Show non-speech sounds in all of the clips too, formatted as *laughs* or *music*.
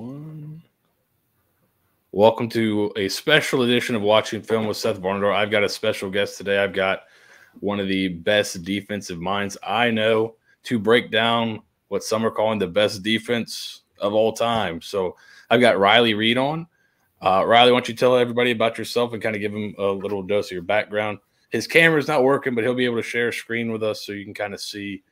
one. Welcome to a special edition of Watching Film with Seth Varnadore. I've got a special guest today. I've got one of the best defensive minds I know to break down what some are calling the best defense of all time. So I've got Riley Reed on. Uh, Riley, why don't you tell everybody about yourself and kind of give them a little dose of your background? His camera's not working, but he'll be able to share a screen with us so you can kind of see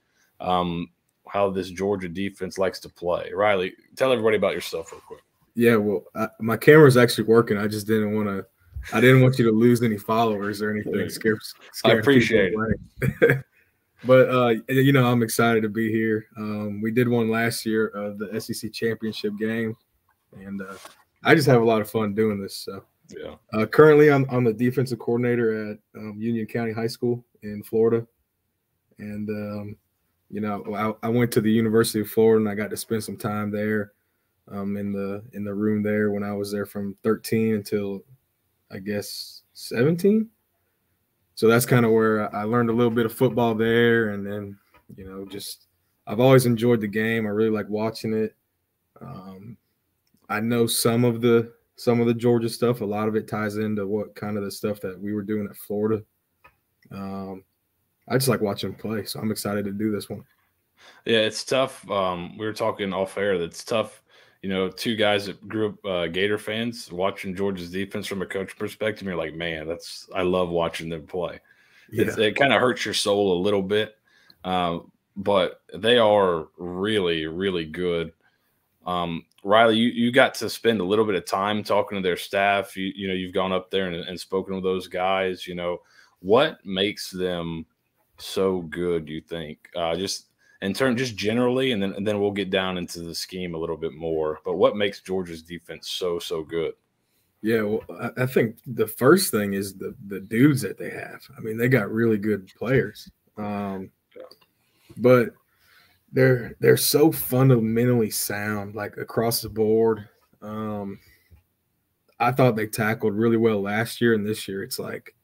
um, how this Georgia defense likes to play. Riley, tell everybody about yourself real quick. Yeah, well, I, my camera's actually working. I just didn't want to. I didn't want you to lose any followers or anything. Scare, scare I appreciate it. *laughs* but uh, you know, I'm excited to be here. Um, we did one last year of the SEC championship game, and uh, I just have a lot of fun doing this. So yeah. Uh, currently, I'm I'm the defensive coordinator at um, Union County High School in Florida, and um, you know, I, I, went to the University of Florida and I got to spend some time there, um, in the in the room there when I was there from 13 until, I guess 17. So that's kind of where I learned a little bit of football there, and then you know, just I've always enjoyed the game. I really like watching it. Um, I know some of the some of the Georgia stuff. A lot of it ties into what kind of the stuff that we were doing at Florida. Um, I just like watching them play, so I'm excited to do this one. Yeah, it's tough. Um, we were talking off air. That's tough. You know, two guys that grew up uh, Gator fans watching Georgia's defense from a coach perspective. You're like, man, that's I love watching them play. Yeah. it kind of hurts your soul a little bit, um, but they are really, really good. Um, Riley, you, you got to spend a little bit of time talking to their staff. You you know you've gone up there and, and spoken with those guys. You know what makes them so good? You think? Uh, just in turn, just generally, and then and then we'll get down into the scheme a little bit more. But what makes Georgia's defense so so good? Yeah, well, I think the first thing is the the dudes that they have. I mean, they got really good players, um, but they're they're so fundamentally sound, like across the board. Um, I thought they tackled really well last year, and this year it's like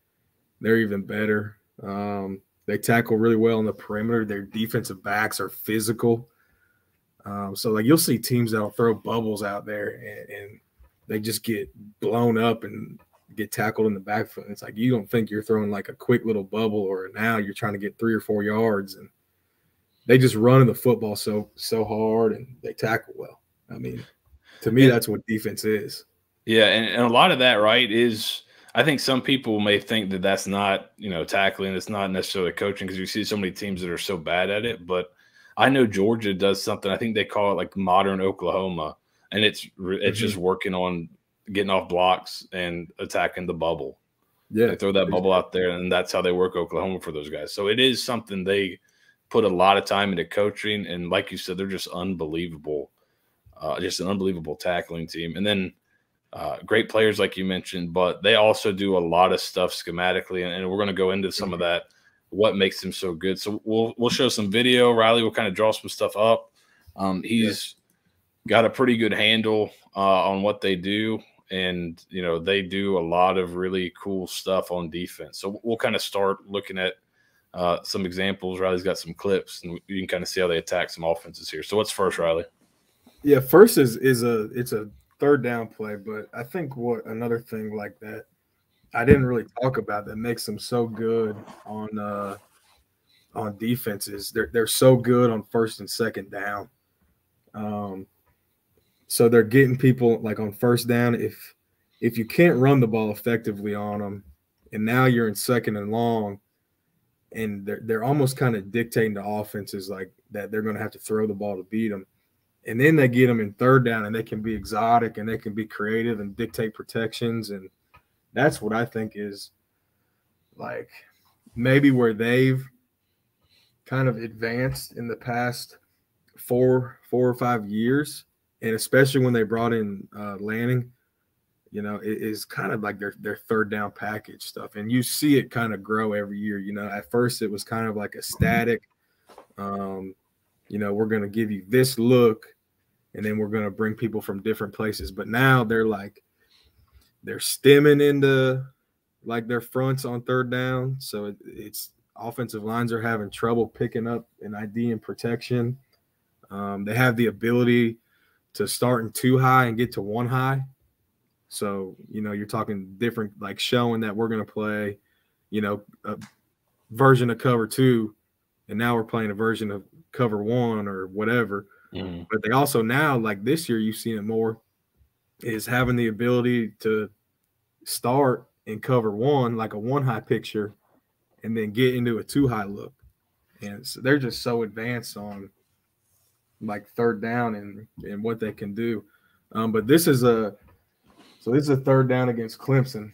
they're even better. Um, they tackle really well on the perimeter. Their defensive backs are physical. Um, so like you'll see teams that'll throw bubbles out there and, and, they just get blown up and get tackled in the backfield. It's like you don't think you're throwing like a quick little bubble or now you're trying to get three or four yards and they just run in the football so so hard and they tackle well. I mean, to me, that's what defense is. Yeah, and, and a lot of that, right, is I think some people may think that that's not, you know, tackling. It's not necessarily coaching because you see so many teams that are so bad at it. But I know Georgia does something. I think they call it like modern Oklahoma, and it's it's mm-hmm. just working on getting off blocks and attacking the bubble. Yeah, they throw that bubble out there, and that's how they work Oklahoma for those guys. So it is something they put a lot of time into coaching, and like you said, they're just unbelievable, uh, just an unbelievable tackling team. And then uh, great players, like you mentioned, but they also do a lot of stuff schematically, and, and we're going to go into some of that. What makes them so good? So we'll we'll show some video. Riley will kind of draw some stuff up. Um, he's got a pretty good handle uh, on what they do, and you know they do a lot of really cool stuff on defense. So we'll kind of start looking at uh, some examples. Riley's got some clips, and you can kind of see how they attack some offenses here. So what's first, Riley? Yeah, first is is a it's a third down play, but I think what another thing like that I didn't really talk about that makes them so good on uh on defenses. They're they're so good on first and second down. Um so they're getting people like on first down if if you can't run the ball effectively on them and now you're in second and long and they're they're almost kind of dictating the offenses like that they're going to have to throw the ball to beat them and then they get them in third down and they can be exotic and they can be creative and dictate protections and that's what i think is like maybe where they've kind of advanced in the past four four or five years and especially when they brought in uh, lanning you know it is kind of like their their third down package stuff and you see it kind of grow every year you know. At first it was kind of like a static um you know we're going to give you this look and then we're going to bring people from different places. But now they're like they're stemming into like their fronts on third down, so it, it's offensive lines are having trouble picking up an ID and protection. Um, they have the ability to start in two high and get to one high. So, you know, you're talking different, like showing that we're going to play, you know, a version of cover two, and now we're playing a version of cover one or whatever. Mm-hmm. But they also now, like this year, you've seen it more, is having the ability to start and cover one, like a one high picture, and then get into a two high look. And so they're just so advanced on like third down and and what they can do. Um, but this is a so this is a third down against Clemson,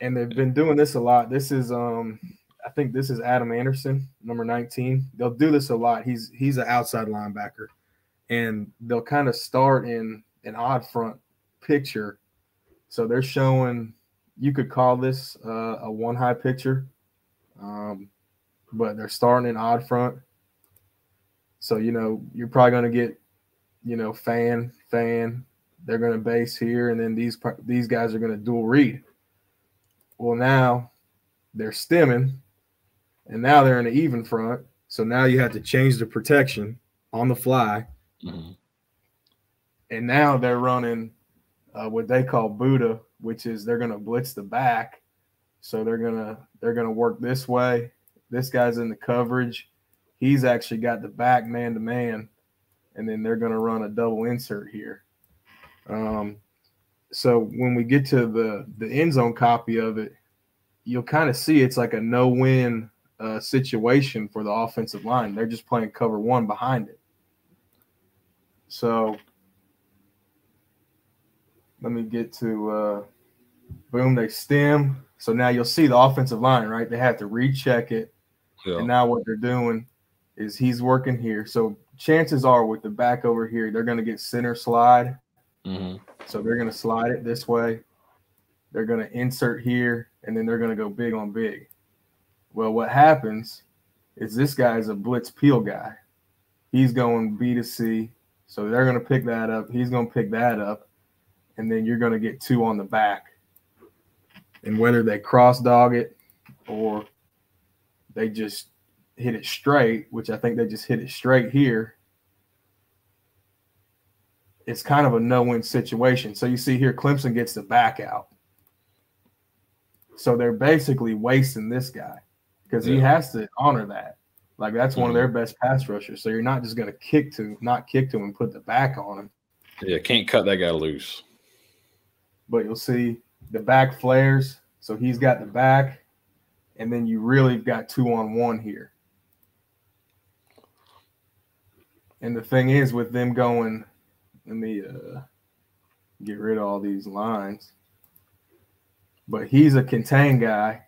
and they've been doing this a lot. This is um I think this is Adam Anderson, number 19. They'll do this a lot. He's he's an outside linebacker, and they'll kind of start in an odd front picture. So they're showing you could call this uh, a one high picture, um, but they're starting in odd front. So you know you're probably going to get, you know, fan fan. They're going to base here, and then these these guys are going to dual read. Well, now they're stemming, and now they're in an even front. So now you have to change the protection on the fly, mm-hmm. and now they're running uh, what they call Buddha, which is they're going to blitz the back. So they're gonna they're gonna work this way. This guy's in the coverage he's actually got the back man to man, and then they're going to run a double insert here. Um, so when we get to the the end zone copy of it, you'll kind of see it's like a no win uh, situation for the offensive line. They're just playing cover one behind it. So let me get to uh, boom. They stem. So now you'll see the offensive line, right? They have to recheck it. Yeah. And now what they're doing is he's working here. So chances are with the back over here, they're going to get center slide. Mm-hmm. So they're going to slide it this way. They're going to insert here, and then they're going to go big on big. Well, what happens is this guy is a blitz peel guy. He's going B to C. So they're going to pick that up. He's going to pick that up. And then you're going to get two on the back. And whether they cross dog it or they just hit it straight, which I think they just hit it straight here, it's kind of a no-win situation. So you see here, Clemson gets the back out. So they're basically wasting this guy because yeah. he has to honor that. Like that's mm-hmm. one of their mm-hmm. best pass rushers. So you're not just going to kick to not kick to him and put the back on him. Yeah, can't cut that guy loose. But you'll see the back flares. So he's got the back, and then you really got two on one here. And the thing is, with them going, let me uh, get rid of all these lines. But he's a contain guy.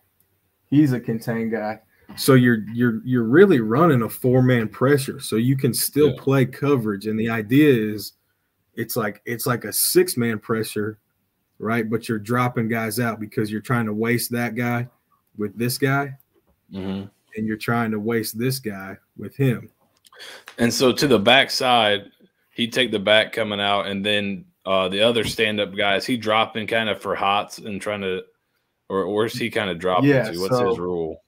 He's a contain guy. So you're you're you're really running a four man pressure, so you can still yeah. play coverage. And the idea is, it's like it's like a six man pressure, right? But you're dropping guys out because you're trying to waste that guy with this guy, mm-hmm. and you're trying to waste this guy with him. And so to the backside, he'd take the back coming out, and then uh, the other stand up guys, he dropping kind of for hots and trying to, or where's he kind of dropping yeah, to? What's so, his rule?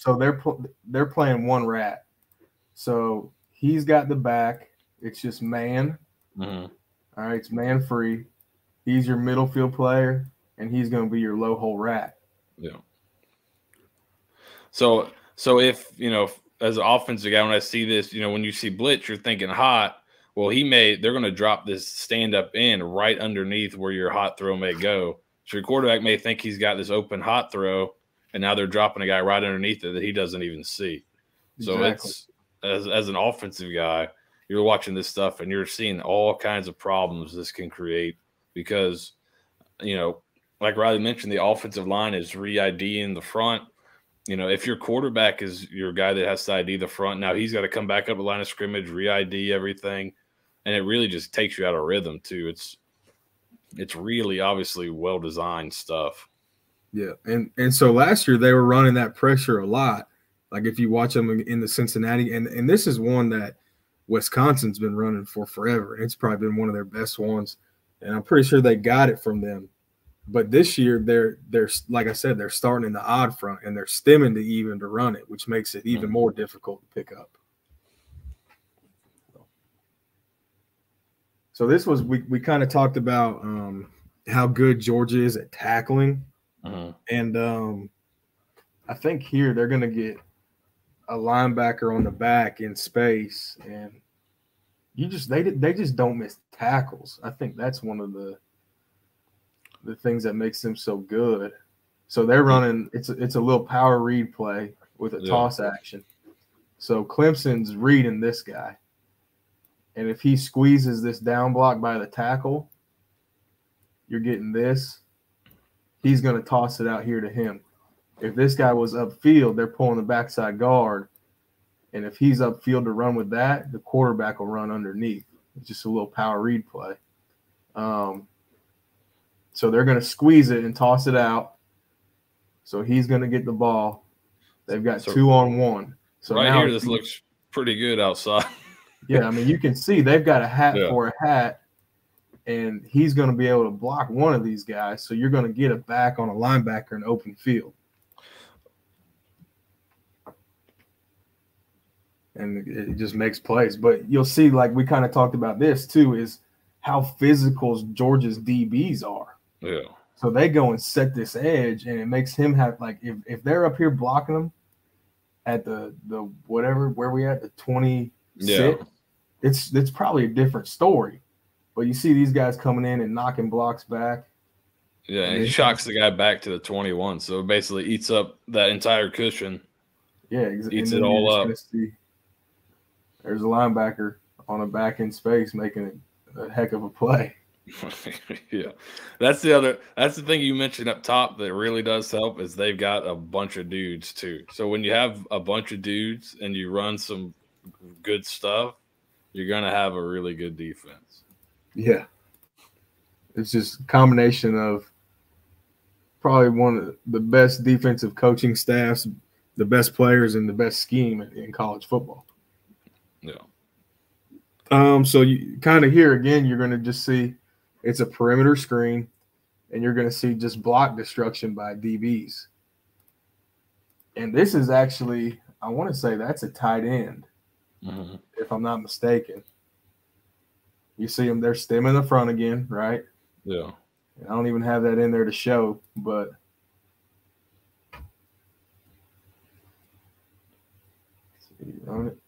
So they're they're playing one rat. So he's got the back. It's just man. Mm-hmm. All right, it's man free. He's your middle field player, and he's going to be your low hole rat. Yeah. So so if you know as an offensive guy, when I see this, you know, when you see blitz, you're thinking hot. Well, he may they're going to drop this stand up in right underneath where your hot throw may go. So your quarterback may think he's got this open hot throw, and now they're dropping a guy right underneath it that he doesn't even see. So exactly. it's as as an offensive guy, you're watching this stuff and you're seeing all kinds of problems this can create because you know, like Riley mentioned, the offensive line is re-ID in the front you know, if your quarterback is your guy that has to ID the front, now he's got to come back up the line of scrimmage, re-ID everything, and it really just takes you out of rhythm too. It's it's really obviously well designed stuff. Yeah, and and so last year they were running that pressure a lot. Like if you watch them in the Cincinnati, and and this is one that Wisconsin's been running for forever. It's probably been one of their best ones, and I'm pretty sure they got it from them. But this year they're they're like I said, they're starting in the odd front and they're stemming to even to run it, which makes it even mm-hmm. more difficult to pick up. So this was we we kind of talked about um, how good Georgia is at tackling, Mhm. and um, I think here they're gonna get a linebacker on the back in space, and you just they they just don't miss tackles. I think that's one of the the things that makes them so good. So they're running it's a, it's a little power read play with a Yeah. toss action. So Clemson's reading this guy. And if he squeezes this down block by the tackle, you're getting this. He's going to toss it out here to him. If this guy was upfield, they're pulling the backside guard. And if he's upfield to run with that, the quarterback will run underneath. It's just a little power read play. Um, so they're going to squeeze it and toss it out. So he's going to get the ball. They've got So- two on one. So right now here, this looks pretty good outside. yeah, I mean, you can see they've got a hat Yeah. for a hat, and he's going to be able to block one of these guys. So you're going to get a back on a linebacker in open field. And it just makes plays. But you'll see, like we kind of talked about this too, is how physical Georgia's DBs are. yeah. So they go and set this edge, and it makes him have like if, if they're up here blocking them at the the whatever where we at the twenty Yeah. it's it's probably a different story. But you see these guys coming in and knocking blocks back. Yeah, and he shocks the guy back to the 21. So it basically eats up that entire cushion. Yeah, ex- and Eats it all up. There's a linebacker on a back in space making a, a heck of a play. *laughs* yeah. That's the other that's the thing you mentioned up top that really does help is they've got a bunch of dudes too. So when you have a bunch of dudes and you run some good stuff, you're gonna have a really good defense. Yeah. It's just a combination of probably one of the best defensive coaching staffs, the best players, and the best scheme in, college football. Yeah. Um, so you kind of here again, you're going to just see it's a perimeter screen, and you're going to see just block destruction by DBs. And this is actually, I want to say that's a tight end, Mhm. if I'm not mistaken. You see them, they're stemming the front again, right? Yeah. I don't even have that in there to show, but See, on it.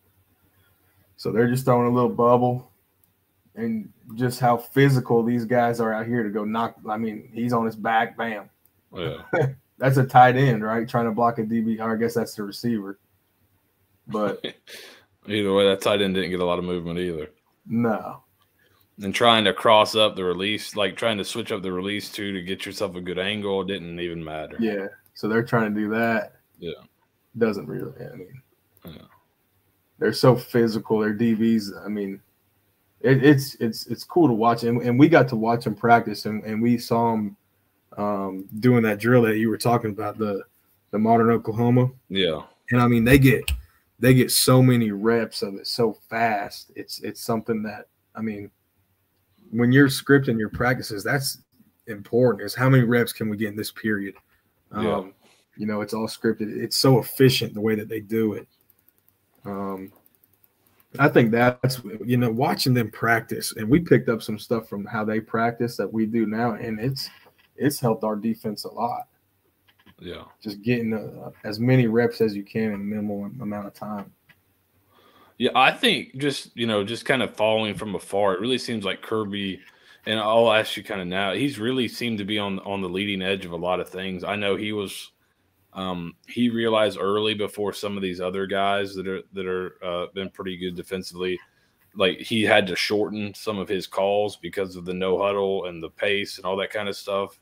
so they're just throwing a little bubble, and just how physical these guys are out here to go knock. I mean, he's on his back, bam. Yeah. *laughs* That's a tight end, right? Trying to block a DB. I guess that's the receiver. But *laughs* Either way, that tight end didn't get a lot of movement either. no, And trying to cross up the release, like trying to switch up the release too to get yourself a good angle, didn't even matter. yeah. So they're trying to do that. Yeah. Doesn't really. I mean, Yeah. they're so physical. Their DBs. I mean, it, it's it's it's cool to watch, and, and we got to watch them practice, and, and we saw them um, doing that drill that you were talking about the the modern Oklahoma, Yeah. and I mean they get they get so many reps of it so fast. It's it's something that I mean, when you're scripting your practices, that's important. Is how many reps can we get in this period? Um, Yeah. You know, it's all scripted. It's so efficient the way that they do it. Um, I think that's you know watching them practice, and we picked up some stuff from how they practice that we do now, and it's it's helped our defense a lot. Yeah. Just getting uh, as many reps as you can in a minimal amount of time. Yeah, I think just you know, just kind of following from afar, it really seems like Kirby, and I'll ask you kind of now. He's really seemed to be on on the leading edge of a lot of things. I know he was, um, he realized early before some of these other guys that are that are uh, been pretty good defensively, like he had to shorten some of his calls because of the no huddle and the pace and all that kind of stuff.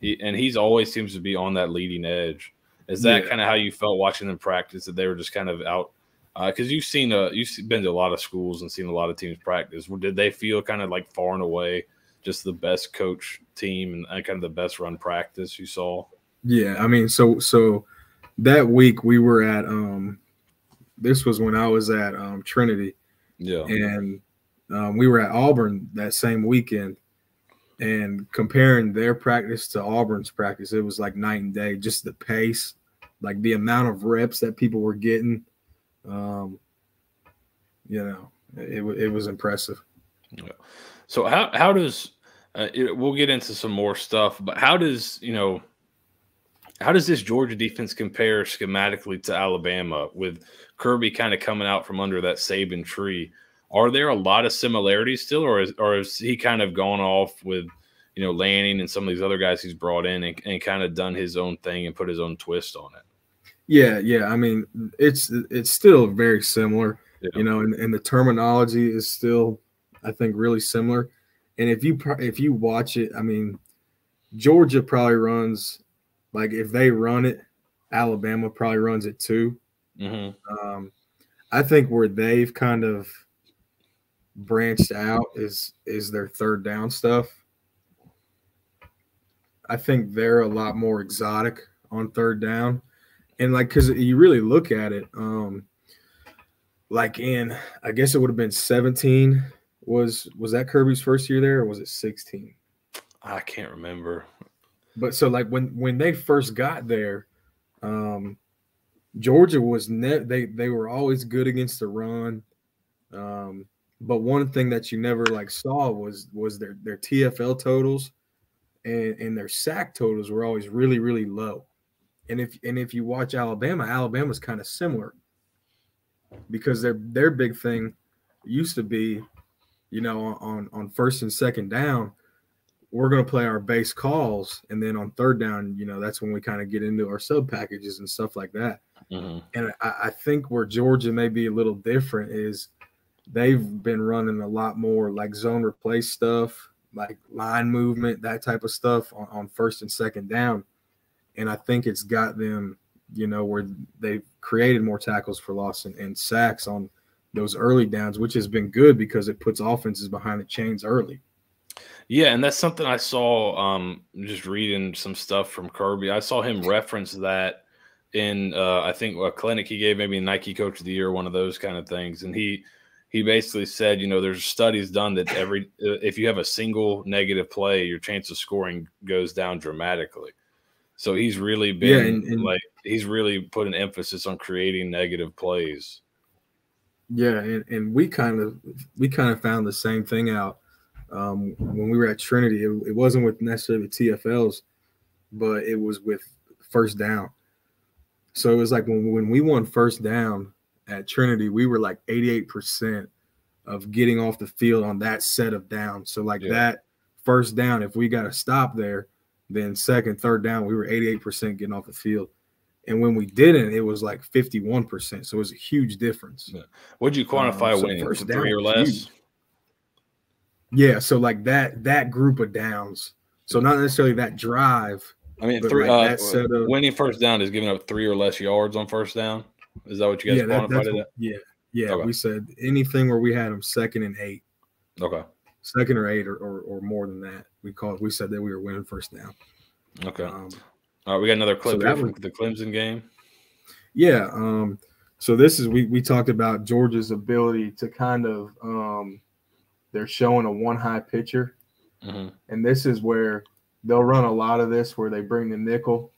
He and he's always seems to be on that leading edge. Is that Yeah. kind of how you felt watching them practice? That they were just kind of out because you've seen a, you've been to a lot of schools and seen a lot of teams practice. Did they feel kind of like far and away just the best coach team and uh, kind of the best run practice you saw? Yeah, I mean, so so that week we were at um, this was when I was at um, Trinity, Yeah, and um, we were at Auburn that same weekend, and comparing their practice to Auburn's practice, it was like night and day. Just the pace, like the amount of reps that people were getting, um, you know, it it was impressive. Yeah. So how how does uh, it, we'll get into some more stuff, but how does you know how does this Georgia defense compare schematically to Alabama with Kirby kind of coming out from under that Saban tree? Are there a lot of similarities still, or is or is he kind of gone off with you know Lanning and some of these other guys he's brought in and, and kind of done his own thing and put his own twist on it? Yeah, yeah. I mean, it's it's still very similar, yeah. you know, and, and the terminology is still, I think, really similar. And if you if you watch it, I mean, Georgia probably runs like if they run it, Alabama probably runs it too. Mm-hmm. Um, I think where they've kind of branched out is is their third down stuff. I think they're a lot more exotic on third down and like because you really look at it um like in i guess it would have been 17 was was that kirby's first year there or was it 16 i can't remember. But so like when when they first got there um georgia was net they they were always good against the run. Um but one thing that you never like saw was was their their tfl totals and and their sack totals were always really really low and if and if you watch Alabama, Alabama's kind of similar because their their big thing used to be, you know, on on first and second down, we're going to play our base calls, and then on third down, you know, that's when we kind of get into our sub packages and stuff like that. Mm-hmm. And I, I think where Georgia may be a little different is they've been running a lot more like zone replace stuff, like line movement, that type of stuff on, on first and second down and I think it's got them, you know, where they've created more tackles for loss and, and sacks on those early downs, which has been good because it puts offenses behind the chains early. Yeah, and that's something I saw um, just reading some stuff from Kirby. I saw him reference that in uh, I think a clinic he gave, maybe Nike Coach of the Year, one of those kind of things, and he he basically said, you know, there's studies done that every if you have a single negative play, your chance of scoring goes down dramatically. So he's really been yeah, and, and, like he's really put an emphasis on creating negative plays. Yeah, and, and we kind of we kind of found the same thing out um, when we were at Trinity. It, it wasn't with necessarily the TFLs, but it was with first down. So it was like when when we won first down at Trinity, we were like 88% of getting off the field on that set of downs. So like yeah. that first down, if we got to stop there, then second, third down, we were 88% getting off the field. And when we didn't, it was like 51%. So it was a huge difference. Yeah. What'd you quantify um, so winning? First down three or less? Huge. Yeah. So like that that group of downs. So not necessarily that drive. I mean, three like uh, of, winning first down is giving up three or less yards on first down. Is that what you guys yeah, quantified that? Yeah. Yeah. Okay. We said anything where we had them second and eight. Okay second or eight or, or, or more than that. We called. We said that we were winning first down. Okay. Um, All right, we got another clip so from the Clemson game. Yeah. Um, so this is we we talked about Georgia's ability to kind of um, they're showing a one high pitcher, mm-hmm. and this is where they'll run a lot of this where they bring the nickel,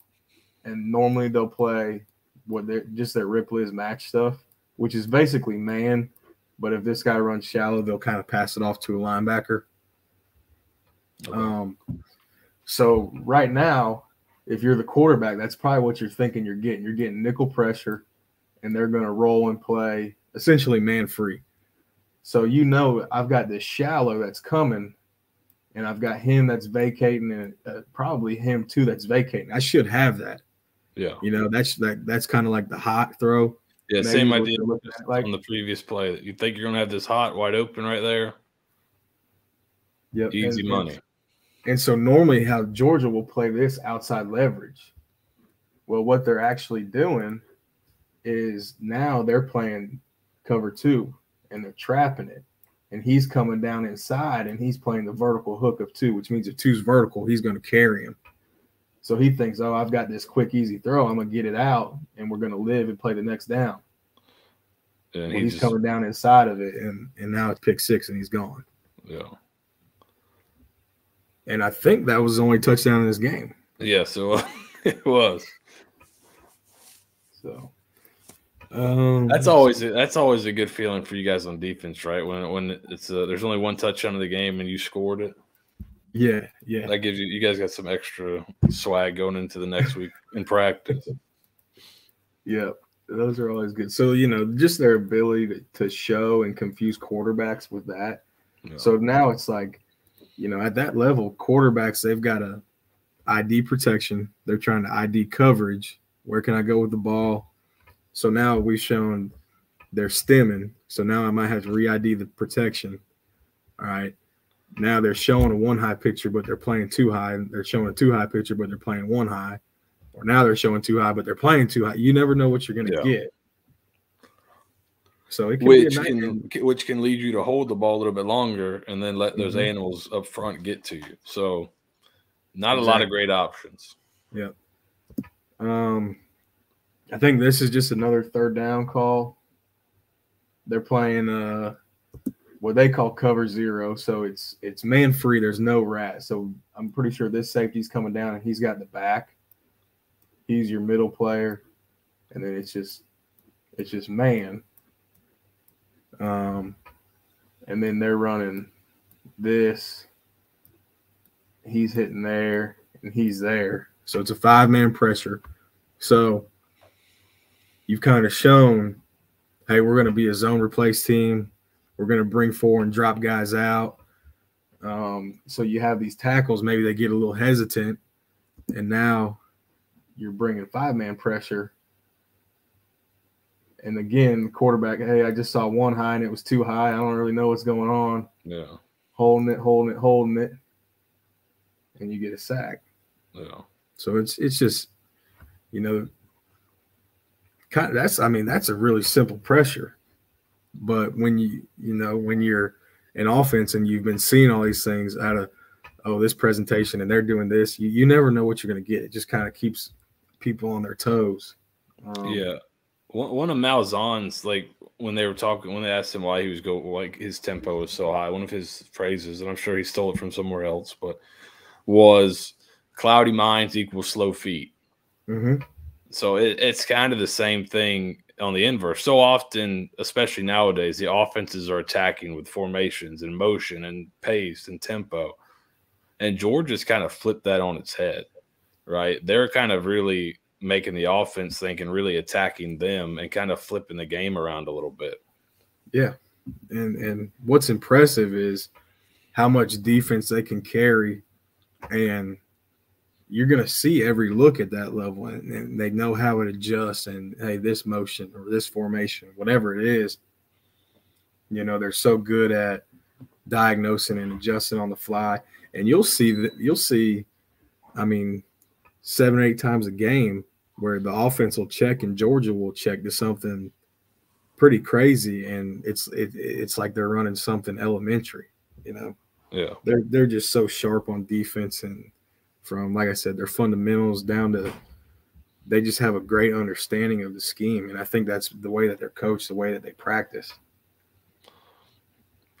and normally they'll play what they're just their Rip/Liz match stuff, which is basically man but if this guy runs shallow, they'll kind of pass it off to a linebacker. Okay. Um, so right now, if you're the quarterback, that's probably what you're thinking you're getting. You're getting nickel pressure, and they're going to roll and play essentially man free. So you know I've got this shallow that's coming, and I've got him that's vacating, and uh, probably him too that's vacating. I should have that. Yeah. You know that's that that's kind of like the hot throw. Yeah, Maybe same idea like, on the previous play. You think you're gonna have this hot wide open right there? Yep, easy and, money. And so normally, how Georgia will play this outside leverage. Well, what they're actually doing is now they're playing cover two and they're trapping it. And he's coming down inside and he's playing the vertical hook of two, which means if two's vertical, he's going to carry him. So he thinks, oh, I've got this quick, easy throw. I'm gonna get it out, and we're gonna live and play the next down. And he's just, coming down inside of it, and and now it's pick six, and he's gone. Yeah. And I think that was the only touchdown in this game. Yeah, *laughs* so it was. So, Um, That's always that's always a good feeling for you guys on defense, right? When when it's uh there's only one touchdown of the game and you scored it, yeah, yeah. that gives you you guys got some extra swag going into the next week in practice. Yeah, those are always good. So you know, just their ability to, to show and confuse quarterbacks with that. Yeah. So now it's like, you know, at that level, quarterbacks they've got a ID protection. They're trying to ID coverage. Where can I go with the ball? So now we've shown they're stemming. So now I might have to re-ID the protection. All right. Now they're showing a one high picture, but they're playing two high. They're showing a two high picture, but they're playing one high. Or now they're showing two high, but they're playing two high. You never know what you're going to Yeah. get. So it can which can which can lead you to hold the ball a little bit longer and then let those Mhm. animals up front get to you. So not a lot of great options. Yep. Um, I think this is just another third down call. They're playing uh what they call cover zero, so it's it's man free. There's no rat, so I'm pretty sure this safety's coming down and he's got the back. He's your middle player, and then it's just it's just man. Um, and then they're running this. He's hitting there, and he's there. So it's a five man pressure. So you've kind of shown, hey, we're going to be a zone replace team. We're going to bring four and drop guys out. Um, so you have these tackles, maybe they get a little hesitant, and now you're bringing five man pressure. And again, quarterback, hey, I just saw one high and it was two high. I don't really know what's going on. Yeah. Holding it, holding it, holding it, and you get a sack. Yeah. So it's it's just, you know, kind of that's I mean that's a really simple pressure, but when you you know when you're an offense and you've been seeing all these things out of oh this presentation and they're doing this, you you never know what you're going to get. It just kind of keeps people on their toes. Um, Yeah. One, one of Malzahn's like when they were talking when they asked him why he was go like his tempo was so high. One of his phrases, and I'm sure he stole it from somewhere else, but was "cloudy minds equal slow feet." mhm. So it, it's kind of the same thing on the inverse. So often, especially nowadays, the offenses are attacking with formations and motion and pace and tempo. And Georgia's kind of flipped that on its head, right? They're kind of really making the offense think and really attacking them and kind of flipping the game around a little bit. Yeah, and and what's impressive is how much defense they can carry, and you're going to see every look at that level, and, and they know how it adjusts. And hey, this motion or this formation, whatever it is, you know they're so good at diagnosing and adjusting on the fly. And you'll see that you'll see, I mean, seven or eight times a game where the offense will check and Georgia will check to something pretty crazy, and it's it, it's like they're running something elementary. You know, Yeah. they're they're just so sharp on defense, and from like I said, their fundamentals down to they just have a great understanding of the scheme, and I think that's the way that they're coached, the way that they practice.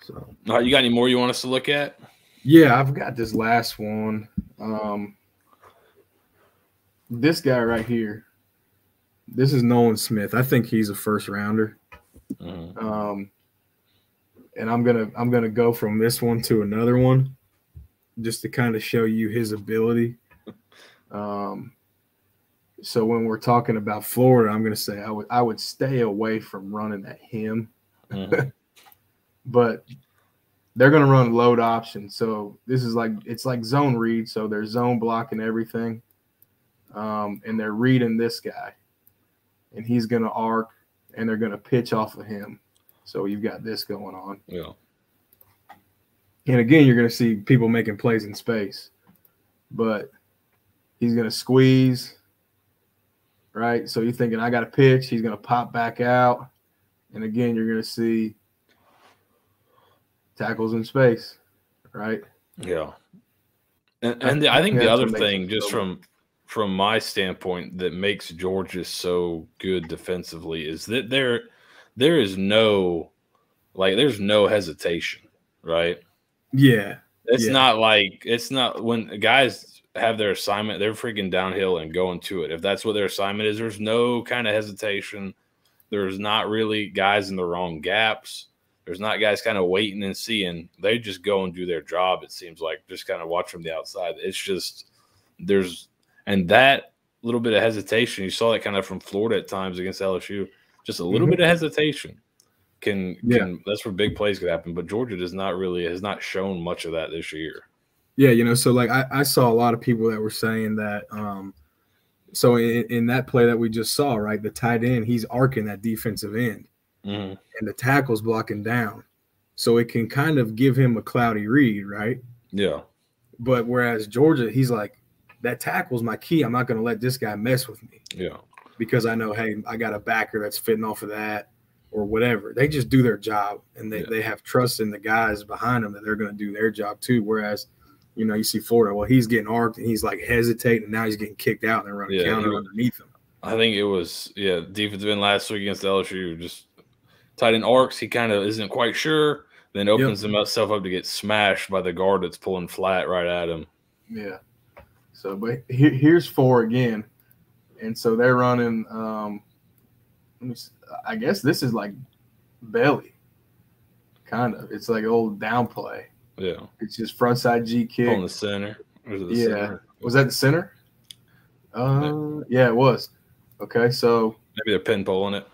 So right, you got any more you want us to look at? yeah, I've got this last one. Um, this guy right here. This is Nolan Smith. I think he's a first rounder. Mhm. Um, and I'm gonna I'm gonna go from this one to another one, just to kind of show you his ability. Um, so when we're talking about Florida, I'm gonna say I would I would stay away from running at him, Mhm. *laughs* but they're gonna run load option. So this is like it's like zone read. So they're zone blocking everything, um, and they're reading this guy, and he's gonna arc, and they're gonna pitch off of him. So you've got this going on. yeah. And again, you're going to see people making plays in space, but he's going to squeeze, right? So you're thinking, I got a pitch. He's going to pop back out. And again, you're going to see tackles in space, right? Yeah. And, and the, I think the other thing, just so- from from my standpoint, that makes Georgia so good defensively is that there there is no like there's no hesitation, right? Yeah. It's Yeah. not like it's not when guys have their assignment, they're freaking downhill and going to it. If that's what their assignment is, there's no kind of hesitation. There's not really guys in the wrong gaps. There's not guys kind of waiting and seeing. They just go and do their job. It seems like just kind of watch from the outside. It's just there's and that little bit of hesitation. You saw that kind of from Florida at times against LSU. Just a little mm-hmm. bit of hesitation can can yeah. that's where big plays could happen. But Georgia does not really has not shown much of that this year. Yeah, you know, so like I, I saw a lot of people that were saying that um so in, in that play that we just saw, right, the tight end, he's arcing that defensive end. Mm-hmm. And the tackle's blocking down. So it can kind of give him a cloudy read, right? Yeah. But whereas Georgia, he's like, that tackle's my key. I'm not going to let this guy mess with me. Yeah. Because I know, hey, I got a backer that's fitting off of that or whatever. They just do their job and they, yeah. they have trust in the guys behind them that they're going to do their job too. Whereas, you know, you see Florida, well, he's getting arced and he's like hesitating, and now he's getting kicked out and they're running yeah, counter underneath him. I think it was, yeah, defensive end last week against LSU, just tight end arcs. He kind of isn't quite sure, then opens yep. himself up to get smashed by the guard that's pulling flat right at him. Yeah. So, but here's four again. And so they're running, um, let me see, I guess this is like belly, kind of. It's like old downplay. Yeah. It's just frontside G kick. On the center. The yeah. Center? Was that the center? Uh, yeah, it was. Okay, so maybe they're pin pulling it.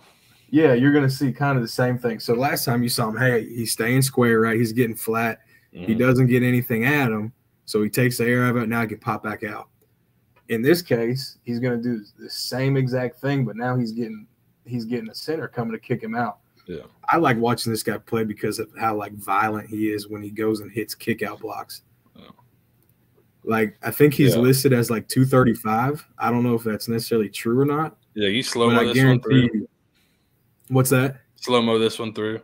Yeah, you're gonna see kind of the same thing. So last time you saw him, hey, he's staying square, right? He's getting flat. Mm-hmm. He doesn't get anything at him, so he takes the air out of it. Now he can pop back out. In this case, he's gonna do the same exact thing, but now he's getting he's getting a center coming to kick him out. Yeah. I like watching this guy play because of how like violent he is when he goes and hits kick out blocks. Like I think he's yeah. listed as like 235. I don't know if that's necessarily true or not. Yeah, you slow mo this one through. You, what's that? Slow mo this one through.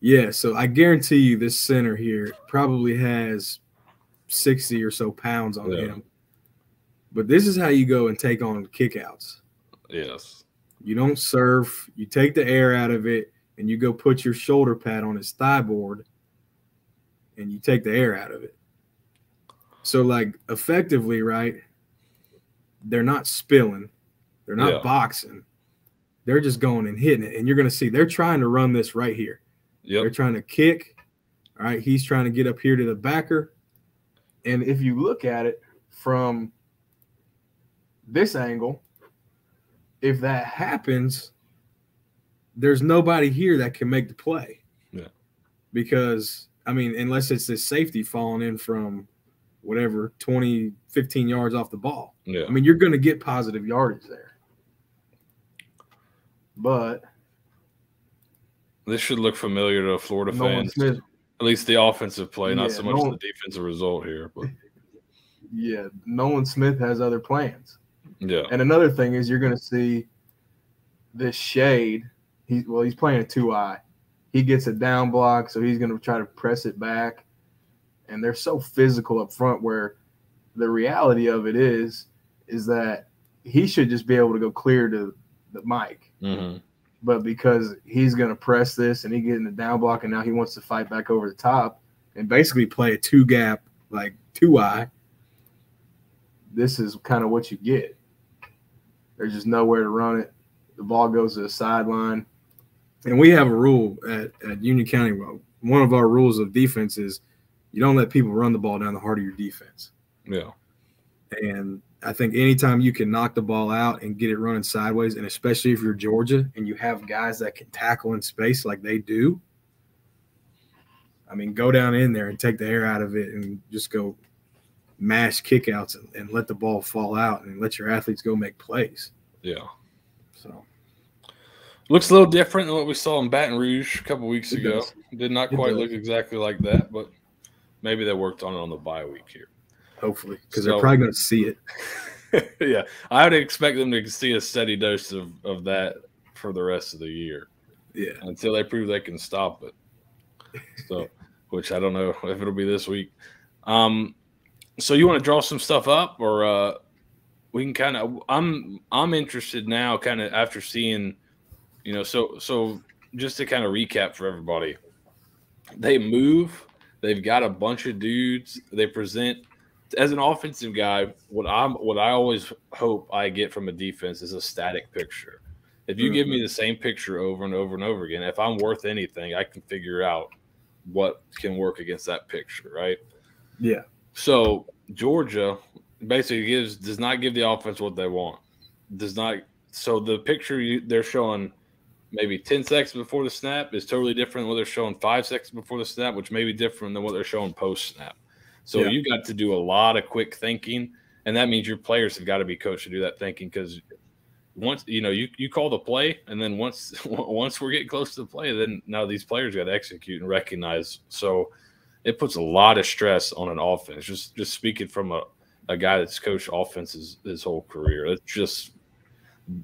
Yeah, so I guarantee you this center here probably has 60 or so pounds on yeah. him. But this is how you go and take on kickouts. Yes. You don't surf, you take the air out of it, and you go put your shoulder pad on his thigh board and you take the air out of it. So, like, effectively, right? They're not spilling, they're not yeah. boxing, they're just going and hitting it. And you're going to see they're trying to run this right here. Yep. They're trying to kick. All right. He's trying to get up here to the backer. And if you look at it from this angle, if that happens, there's nobody here that can make the play. Yeah. Because I mean, unless it's this safety falling in from whatever 20, 15 yards off the ball. Yeah. I mean, you're going to get positive yardage there. But this should look familiar to Florida fans. Smith, At least the offensive play, yeah, not so much Nolan, the defensive result here. But *laughs* yeah, Nolan Smith has other plans. Yeah. And another thing is you're going to see this shade he well, he's playing a two eye. He gets a down block, so he's going to try to press it back. And they're so physical up front. Where the reality of it is, is that he should just be able to go clear to the mic. Mm-hmm. But because he's going to press this and he getting the down block, and now he wants to fight back over the top and basically play a two gap, like two eye. This is kind of what you get. There's just nowhere to run it. The ball goes to the sideline and we have a rule at, at Union County. One of our rules of defense is you don't let people run the ball down the heart of your defense. Yeah. And I think anytime you can knock the ball out and get it running sideways, and especially if you're Georgia and you have guys that can tackle in space like they do, I mean, go down in there and take the air out of it and just go mash kickouts and, and let the ball fall out and let your athletes go make plays. Yeah. So Looks a little different than what we saw in Baton Rouge a couple weeks it ago. Does. Did not quite look exactly like that, but maybe they worked on it on the bye week here. Hopefully, because so, they're probably going to see it. *laughs* yeah, I would expect them to see a steady dose of, of that for the rest of the year. Yeah, until they prove they can stop it. So, *laughs* which I don't know if it'll be this week. Um, so you want to draw some stuff up, or uh, we can kind of. I'm I'm interested now, kind of after seeing you know, so so just to kind of recap for everybody, they move. They've got a bunch of dudes. They present as an offensive guy. What I'm what I always hope I get from a defense is a static picture. If you mm-hmm. give me the same picture over and over and over again, if I'm worth anything, I can figure out what can work against that picture, right? Yeah. So Georgia basically gives does not give the offense what they want. Does not. So the picture you, they're showing maybe 10 seconds before the snap is totally different than what they're showing five seconds before the snap, which may be different than what they're showing post snap. So yeah. you got to do a lot of quick thinking, and that means your players have got to be coached to do that thinking because once you know you, you call the play, and then once *laughs* once we're getting close to the play, then now these players got to execute and recognize. So it puts a lot of stress on an offense. Just just speaking from a, a guy that's coached offenses his whole career, it's just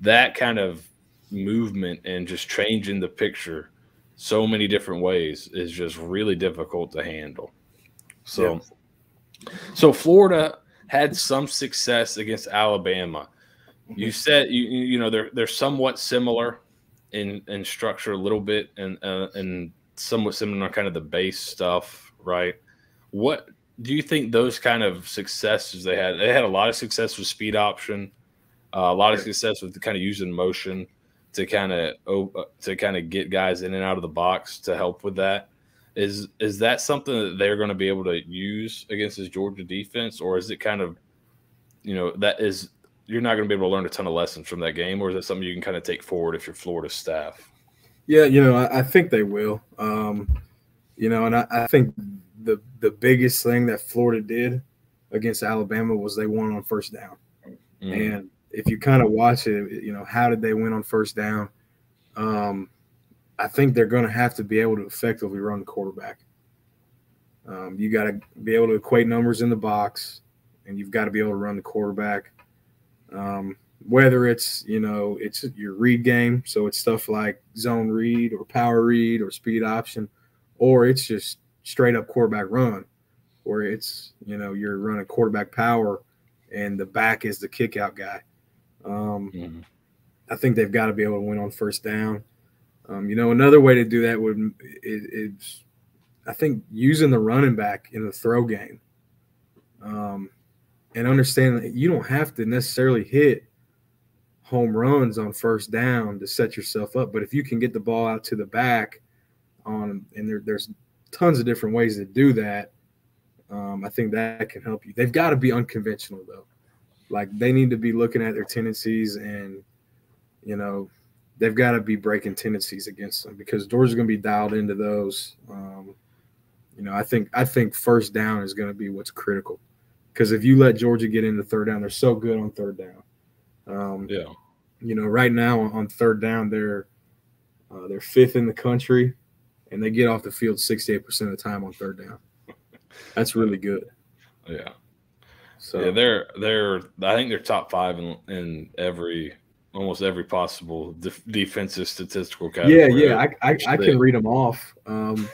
that kind of movement and just changing the picture so many different ways is just really difficult to handle. So, yeah. so Florida had some success against Alabama. You mm-hmm. said you you know they're they're somewhat similar in in structure a little bit and uh, and somewhat similar kind of the base stuff, right? What do you think those kind of successes they had? They had a lot of success with speed option, uh, a lot of success with kind of using motion to kind of uh, to kind of get guys in and out of the box to help with that. Is is that something that they're going to be able to use against this Georgia defense, or is it kind of, you know, that is you're not going to be able to learn a ton of lessons from that game, or is that something you can kind of take forward if you're Florida staff? Yeah, you know, I, I think they will. Um, you know, and I, I think the the biggest thing that Florida did against Alabama was they won on first down, mm. and if you kind of watch it, you know, how did they win on first down? Um, I think they're going to have to be able to effectively run the quarterback. Um, you got to be able to equate numbers in the box, and you've got to be able to run the quarterback. Um, whether it's you know it's your read game, so it's stuff like zone read or power read or speed option, or it's just straight up quarterback run, where it's you know you're running quarterback power, and the back is the kick out guy. Um, mm-hmm. I think they've got to be able to win on first down. Um, you know, another way to do that would is, I think, using the running back in the throw game, um, and understand that you don't have to necessarily hit home runs on first down to set yourself up. But if you can get the ball out to the back on, and there, there's tons of different ways to do that. Um, I think that can help you. They've got to be unconventional though. Like they need to be looking at their tendencies and you know they've got to be breaking tendencies against them because doors are going to be dialed into those. Um, you know, I think I think first down is going to be what's critical because if you let Georgia get into third down, they're so good on third down. Um, yeah, you know, right now on third down, they're uh, they're fifth in the country, and they get off the field sixty eight percent of the time on third down. That's really good. Yeah. So yeah, they're they're I think they're top five in in every almost every possible def- defensive statistical category. Yeah, yeah, I I, I can read them off. Um,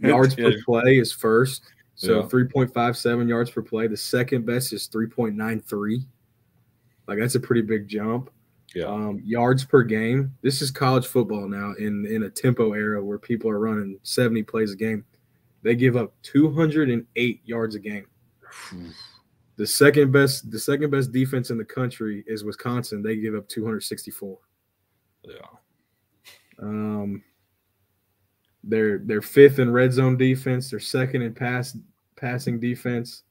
yards *laughs* yeah. per play is first, so yeah. three point five seven yards per play. The second best is three point nine three. Like that's a pretty big jump. Yeah. Um, yards per game. This is college football now in in a tempo era where people are running seventy plays a game. They give up two hundred and eight yards a game. The second best, the second best defense in the country is Wisconsin. They give up 264. Yeah. Um, they're they're fifth in red zone defense. They're second in pass passing defense.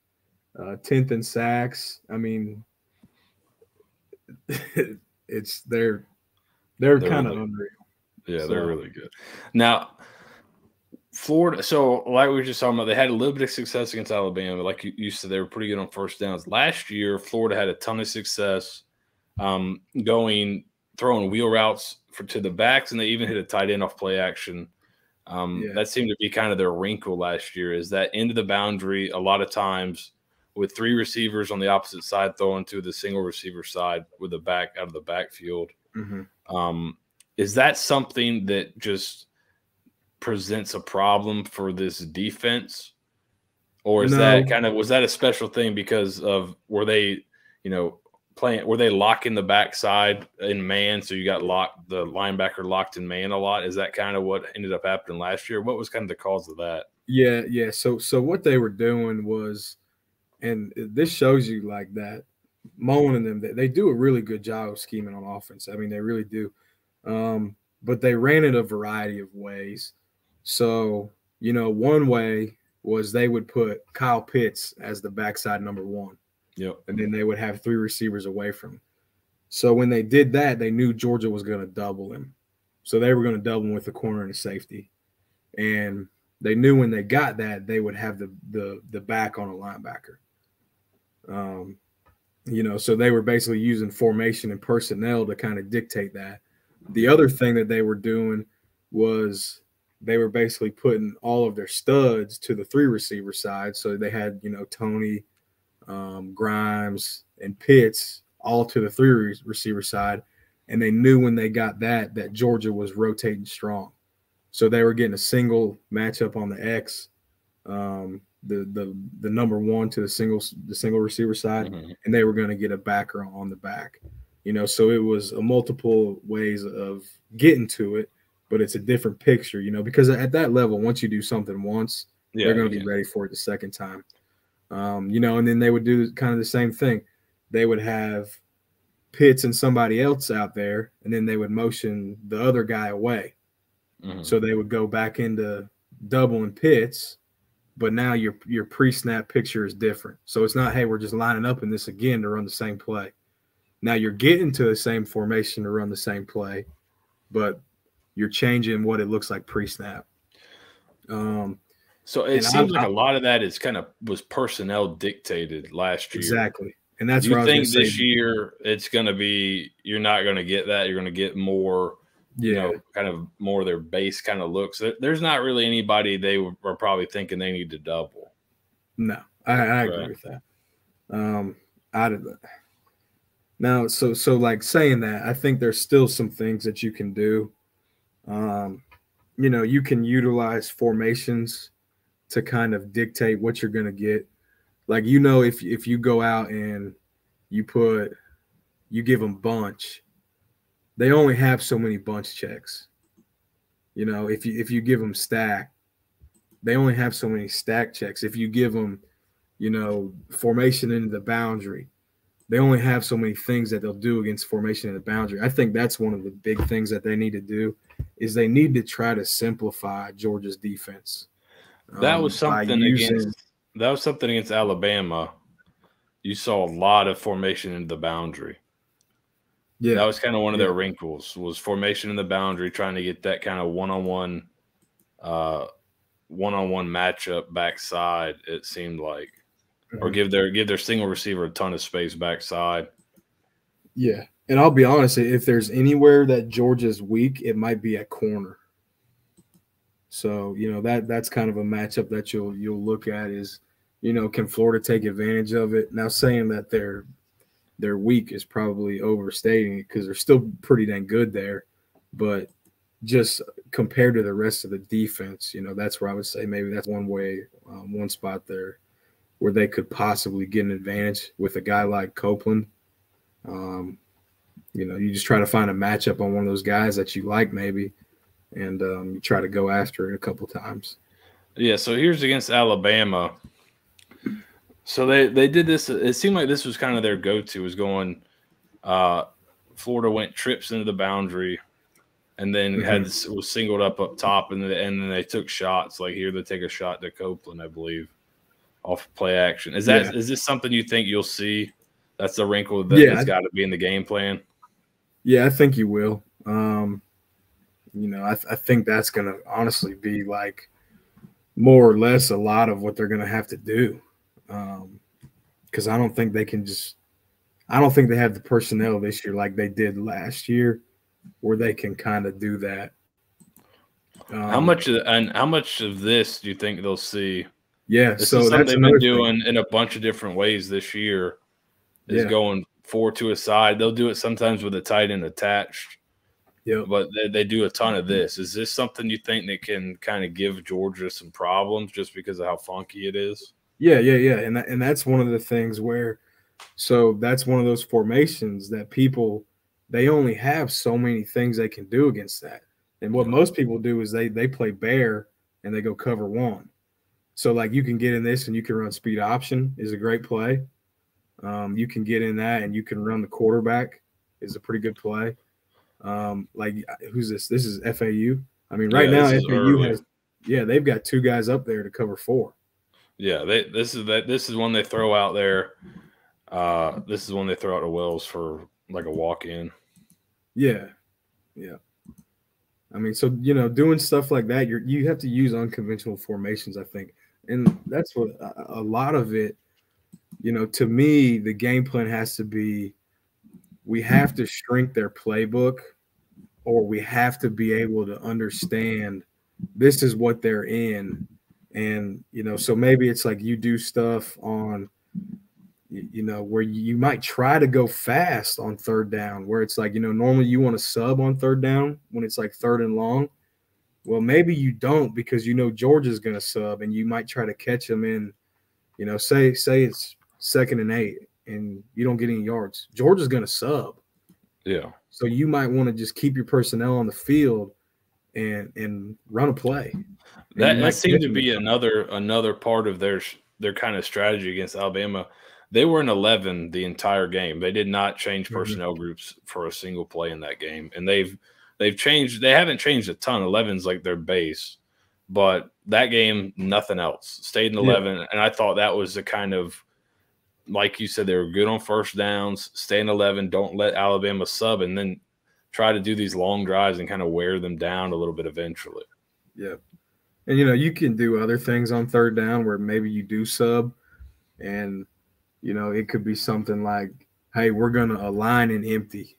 Uh, tenth in sacks. I mean, *laughs* it's they're they're, they're kind of unreal. Yeah, so, they're really good. Now, Florida, so like we were just talking about, they had a little bit of success against Alabama. Like you, you said, they were pretty good on first downs. Last year, Florida had a ton of success um, going, throwing wheel routes for to the backs, and they even hit a tight end off play action. Um, yeah. That seemed to be kind of their wrinkle last year. Is that into the boundary a lot of times with three receivers on the opposite side throwing to the single receiver side with the back out of the backfield. Mm-hmm. Um, is that something that just presents a problem for this defense? Or is no. that kind of was that a special thing because of were they, you know, playing were they locking the backside in man so you got locked the linebacker locked in man a lot? Is that kind of what ended up happening last year? What was kind of the cause of that? Yeah, yeah. So so what they were doing was and this shows you like that Mullen and them they, they do a really good job of scheming on offense. I mean, they really do. Um, but they ran it a variety of ways. So, you know, one way was they would put Kyle Pitts as the backside number one. Yep. And then they would have three receivers away from him. So when they did that, they knew Georgia was going to double him. So they were going to double him with the corner and the safety. And they knew when they got that, they would have the the the back on a linebacker. Um, you know, so they were basically using formation and personnel to kind of dictate that. The other thing that they were doing was they were basically putting all of their studs to the three receiver side. So they had, you know, Toney, um, Grimes, and Pitts all to the three receiver side. And they knew when they got that, that Georgia was rotating strong. So they were getting a single matchup on the X, um, the the the number one to the single the single receiver side, mm-hmm. and they were going to get a backer on the back. You know, so it was a multiple ways of getting to it, but it's a different picture. You know, because at that level, once you do something once, yeah, they're going to be ready for it the second time. Um, you know, and then they would do kind of the same thing. They would have Pitts and somebody else out there, and then they would motion the other guy away. Mm-hmm. So they would go back into double and Pitts, but now your your pre-snap picture is different. So it's not, hey, we're just lining up in this again to run the same play. Now you're getting to the same formation to run the same play, but you're changing what it looks like pre-snap. Um, so it seems I, like I, a lot of that is kind of was personnel dictated last year. Exactly. And that's you think this say. year it's going to be you're not going to get that. You're going to get more yeah. you know, kind of more their base kind of looks. There's not really anybody they were probably thinking they need to double. No, I, I agree right. with that. Um, out of the now, so so like saying that, I think there's still some things that you can do. Um, you know, you can utilize formations to kind of dictate what you're going to get. Like you know, if if you go out and you put you give them bunch they only have so many bunch checks. You know, if you if you give them stack, they only have so many stack checks. If you give them, you know, formation into the boundary, they only have so many things that they'll do against formation in the boundary. I think that's one of the big things that they need to do is they need to try to simplify Georgia's defense. That um, was something using, against that was something against Alabama. You saw a lot of formation in the boundary. Yeah, that was kind of one of their wrinkles was formation in the boundary, trying to get that kind of one on one, uh, one on one matchup backside. It seemed like, mm-hmm. or give their give their single receiver a ton of space backside. Yeah, and I'll be honest, if there's anywhere that Georgia's weak, it might be at corner. So you know that that's kind of a matchup that you'll you'll look at is, you know, can Florida take advantage of it? Now saying that they're their weak is probably overstating it because they're still pretty dang good there. But just compared to the rest of the defense, you know, that's where I would say maybe that's one way, um, one spot there where they could possibly get an advantage with a guy like Copeland. Um, you know, you just try to find a matchup on one of those guys that you like, maybe, and um, you try to go after it a couple times. Yeah. So here's against Alabama. So they they did this. It seemed like this was kind of their go to was going. Uh, Florida went trips into the boundary, and then mm-hmm. had was singled up up top, and then and then they took shots. Like here, they take a shot to Copeland, I believe, off play action. Is that yeah. is this something you think you'll see? That's the wrinkle that yeah, has got to be in the game plan. Yeah, I think you will. Um, you know, I, th- I think that's going to honestly be like more or less a lot of what they're going to have to do because um, I don't think they can just. I don't think they have the personnel this year like they did last year, where they can kind of do that. Um, how much of, and how much of this do you think they'll see? Yeah, this so is something they've been doing thing. in a bunch of different ways this year. Is yeah. going four to a side. They'll do it sometimes with a tight end attached. Yeah, but they, they do a ton of this. Is this something you think that can kind of give Georgia some problems just because of how funky it is? Yeah, yeah, yeah, and that, and that's one of the things where, so that's one of those formations that people they only have so many things they can do against that. And what most people do is they they play bear and they go cover one. So like you can get in this and you can run speed option is a great play. Um, you can get in that and you can run the quarterback is a pretty good play. Um, like who's this? This is FAU. I mean, right Yeah, now FAU early. has yeah, they've got two guys up there to cover four. Yeah, they this is that this is one they throw out there. Uh, this is one they throw out to Wells for like a walk in. Yeah, yeah. I mean, so you know, doing stuff like that, you you have to use unconventional formations, I think, and that's what a, a lot of it. You know, to me, the game plan has to be, we have to shrink their playbook, or we have to be able to understand this is what they're in, and you know, so maybe it's like you do stuff on you know, where you might try to go fast on third down, where it's like, you know, normally you want to sub on third down when it's like third and long. Well, maybe you don't because you know Georgia's going to sub and you might try to catch them in, you know, say, say it's second and eight and you don't get any yards. Georgia's going to sub. Yeah, So you might want to just keep your personnel on the field and and run a play. That, that seemed to be another another part of their their kind of strategy against Alabama. They were in eleven the entire game. They did not change Mhm. personnel groups for a single play in that game, and they've they've changed. They haven't changed a ton. 11's like their base, but that game nothing else stayed in Yeah. eleven, and I thought that was the kind of like you said they were good on first downs. Stay in eleven. Don't let Alabama sub, and then try to do these long drives and kind of wear them down a little bit eventually. Yeah. And you know, you can do other things on third down where maybe you do sub and you know, it could be something like, hey, we're gonna align and empty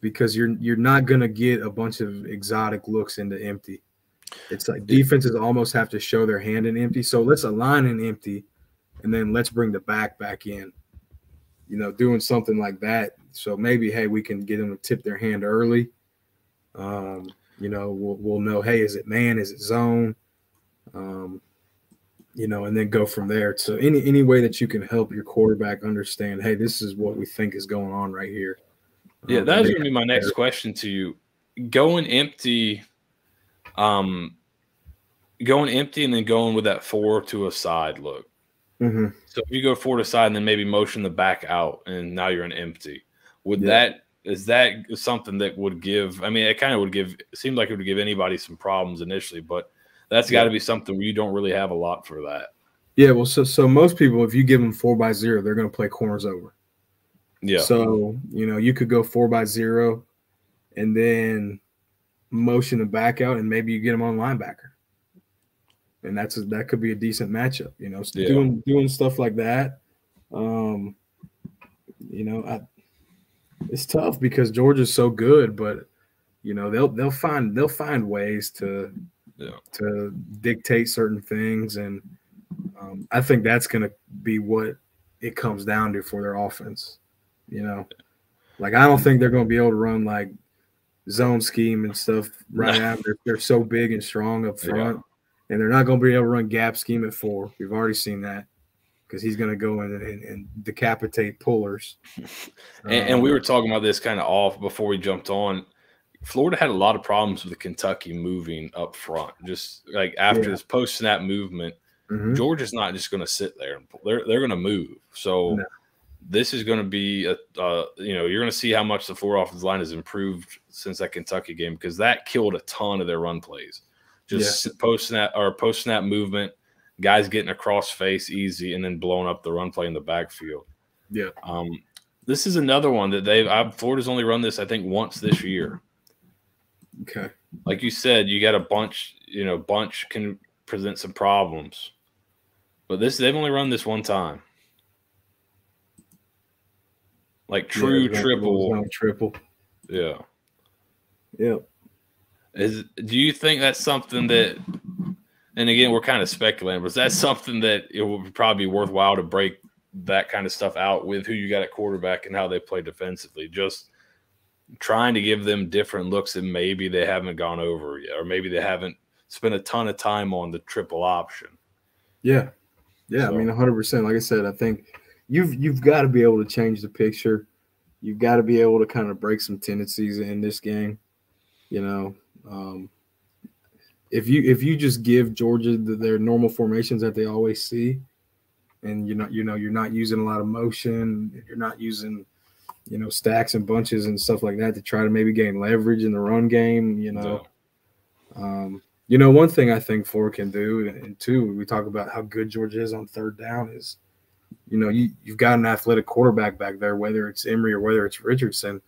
because you're you're not gonna get a bunch of exotic looks into empty. It's like defenses almost have to show their hand in empty. So let's align and empty and then let's bring the back back in. You know, doing something like that. So maybe, hey, we can get them to tip their hand early. Um, you know, we'll, we'll know, hey, is it man? Is it zone? Um, you know, and then go from there. So any any way that you can help your quarterback understand, hey, this is what we think is going on right here. Yeah, Um, that was gonna be my next question to you. Going empty, um, going empty and then going with that four to a side look. Mhm. So if you go four to side and then maybe motion the back out, and now you're an empty. Would Yeah. that is that something that would give? I mean, it kind of would give. It seemed like it would give anybody some problems initially, but that's got to be something where you don't really have a lot for that. Yeah, well, so so most people, if you give them four by zero, they're going to play corners over. Yeah, So you know, you could go four by zero, and then motion them back out, and maybe you get them on linebacker, and that's a, that could be a decent matchup. You know, So Yeah. doing doing stuff like that. Um, you know, I, it's tough because Georgia's so good, but you know they'll they'll find they'll find ways to Yeah. to dictate certain things, and um, I think that's going to be what it comes down to for their offense. You know, like I don't think they're going to be able to run like zone scheme and stuff right No. now. They're, they're so big and strong up Yeah. front, and they're not going to be able to run gap scheme at four. We've already seen that because he's going to go in and, and decapitate pullers. *laughs* And, and we Um, were talking about this kind of off before we jumped on. Florida had a lot of problems with Kentucky moving up front. Just like after Yeah. this post snap movement, mhm. Georgia's not just going to sit there. They're they're going to move. So No. this is going to be a uh, you know you're going to see how much the Florida offensive line has improved since that Kentucky game because that killed a ton of their run plays. Just post snap or post snap movement, guys getting across face easy and then blowing up the run play in the backfield. Yeah. Um, this is another one that they've I, Florida's only run this I think once this year. Okay. Like you said, you got a bunch. You know, bunch can present some problems, but this they've only run this one time. Like true Yeah, triple, triple. yeah. Yep. Is do you think that's something that? And again, we're kind of speculating, but is that something that it would probably be worthwhile to break that kind of stuff out with who you got at quarterback and how they play defensively? Just trying to give them different looks that maybe they haven't gone over yet, or maybe they haven't spent a ton of time on the triple option. Yeah. Yeah, So- I mean 100%. Like I said, I think you've you've got to be able to change the picture. You've got to be able to kind of break some tendencies in this game. You know, um, if you if you just give Georgia the, their normal formations that they always see, and you're not you know you're not using a lot of motion, you're not using you know, stacks and bunches and stuff like that to try to maybe gain leverage in the run game. You know, um, you know, one thing I think Florida can do, and two, we talk about how good Georgia is on third down is, you know, you you've got an athletic quarterback back there, whether it's Emory or whether it's Richardson.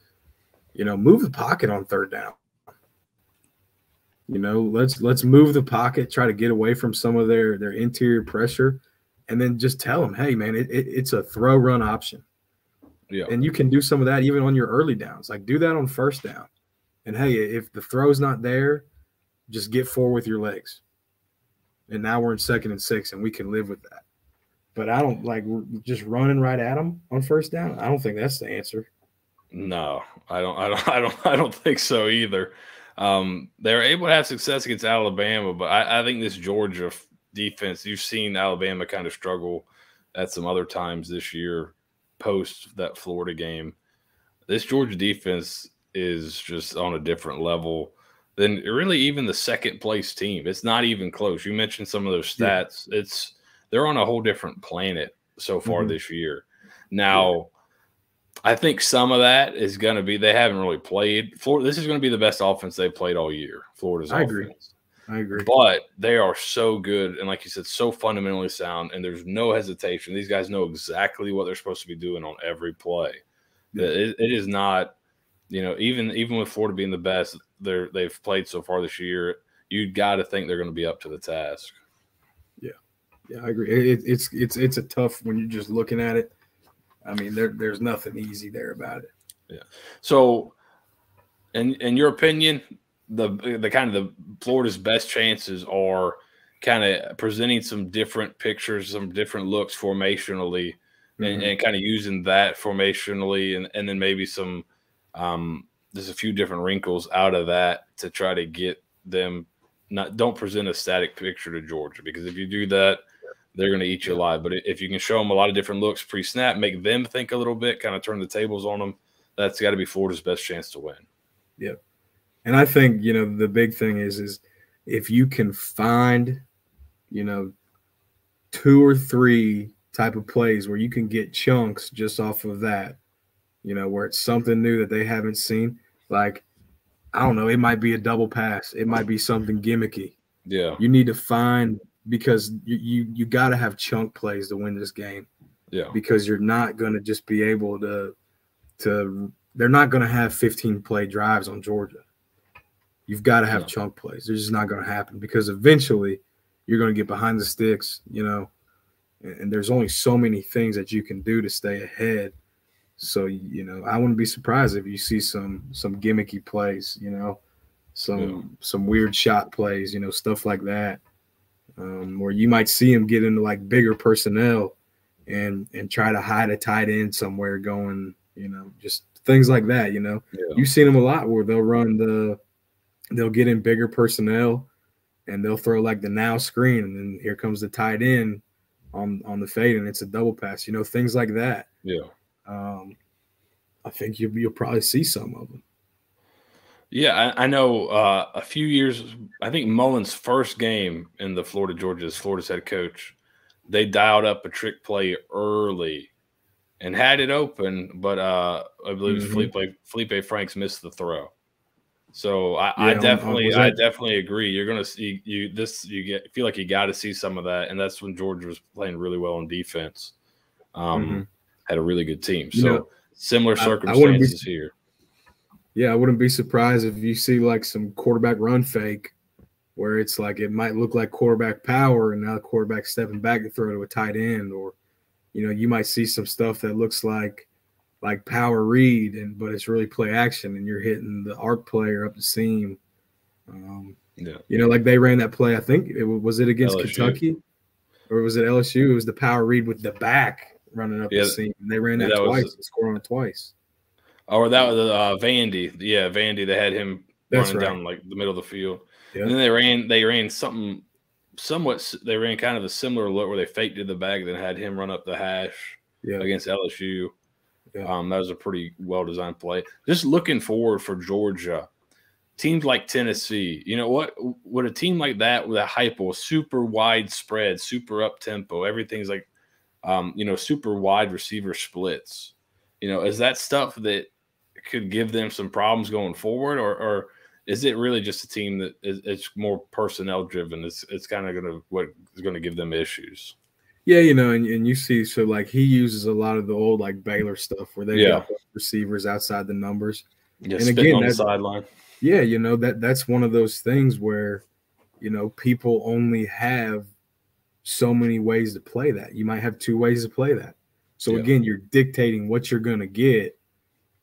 You know, move the pocket on third down. You know, let's let's move the pocket, try to get away from some of their their interior pressure, and then just tell them, hey man, it, it, it's a throw run option. Yeah. And you can do some of that even on your early downs. Like do that on first down. And hey, if the throw's not there, just get four with your legs. And now we're in second and six, and we can live with that. But I don't like just running right at them on first down. I don't think that's the answer. No, I don't. I don't. *laughs* I don't. I don't think so either. Um, they were able to have success against Alabama, but I, I think this Georgia defense, you've seen Alabama kind of struggle at some other times this year post that Florida game. This Georgia defense is just on a different level than really even the second place team. It's not even close. You mentioned some of those stats. Yeah. It's they're on a whole different planet so far mm-hmm. this year. Now, I think some of that is going to be they haven't really played. Florida. This is going to be the best offense they've played all year. Florida's I offense. agree. I agree. But they are so good and, like you said, so fundamentally sound, and there's no hesitation. These guys know exactly what they're supposed to be doing on every play. Yeah. It, it is not, you know, even even with Florida being the best they're they've played so far this year, you got to think they're going to be up to the task. Yeah, yeah, I agree. It, it's it's it's a tough when you're just looking at it I mean, there there's nothing easy there about it. Yeah. So, in in your opinion, the the kind of the Florida's best chances are kind of presenting some different pictures, some different looks formationally, mm-hmm. and, and, kind of using that formationally, and and then maybe some um, there's a few different wrinkles out of that to try to get them not don't present a static picture to Georgia because if you do that, they're going to eat you alive. But if you can show them a lot of different looks pre snap, make them think a little bit, kind of turn the tables on them, that's got to be Florida's best chance to win. Yep. And I think, you know, the big thing is, is if you can find, you know, two or three type of plays where you can get chunks just off of that, you know, where it's something new that they haven't seen. Like, I don't know, it might be a double pass, it might be something gimmicky. Yeah. You need to find because you you, you got to have chunk plays to win this game. Yeah. Because you're not going to just be able to to they're not going to have 15 play drives on Georgia. You've got to have yeah. chunk plays. They're just not going to happen because eventually you're going to get behind the sticks, you know, and, and there's only so many things that you can do to stay ahead. So, you know, I wouldn't be surprised if you see some some gimmicky plays, you know, some yeah. some weird shot plays, you know, stuff like that um, or you might see him get into like bigger personnel and and try to hide a tight end somewhere going, you know, just things like that. You know, yeah. you've seen them a lot where they'll run the, they'll get in bigger personnel, and they'll throw like the now screen, and then here comes the tight end on on the fade, and it's a double pass. You know, things like that. Yeah. Um, I think you, you'll probably see some of them. Yeah, I, I know uh, a few years. I think Mullen's first game in the Florida Georgia as Florida's head coach, they dialed up a trick play early and had it open, but uh, I believe mm-hmm. Feleipe Feleipe Franks missed the throw. So I, yeah, I definitely, I definitely agree. You're gonna see you this. You get feel like you got to see some of that, and that's when Georgia was playing really well on defense. Um, mm-hmm. Had a really good team. So you know, similar circumstances I, I be, here yeah, I wouldn't be surprised if you see like some quarterback run fake where it's like it might look like quarterback power and now the quarterback stepping back to throw to a tight end, or you know, you might see some stuff that looks like like power read and but it's really play action and you're hitting the arc player up the seam. Um, yeah. You know, like they ran that play. I think it was it against LSU. Kentucky or was it LSU? It was the power read with the back running up yeah, the seam. And they ran that, that twice was, and scored on it twice. Or that was uh, Vandy. Yeah, Vandy. They had him That's running right. down like the middle of the field. And then they ran. They ran something somewhat. They ran kind of a similar look where they faked in the bag, then had him run up the hash yeah. against LSU. Um, that was a pretty well designed play. Just looking forward for Georgia. Teams like Tennessee, you know what? Would a team like that with a hypo, super wide spread, super up tempo, everything's like, um, you know, super wide receiver splits You know, is that stuff that could give them some problems going forward, or, or is it really just a team that is it's more personnel driven? It's it's kind of gonna what is going to give them issues. Yeah, you know, and, and you see, so like he uses a lot of the old like Baylor stuff where they Yeah. got receivers outside the numbers. Yeah, And again, on the sideline. Yeah, you know that that's one of those things where, you know, people only have so many ways to play that. You might have two ways to play that. So Yeah. again, you're dictating what you're going to get,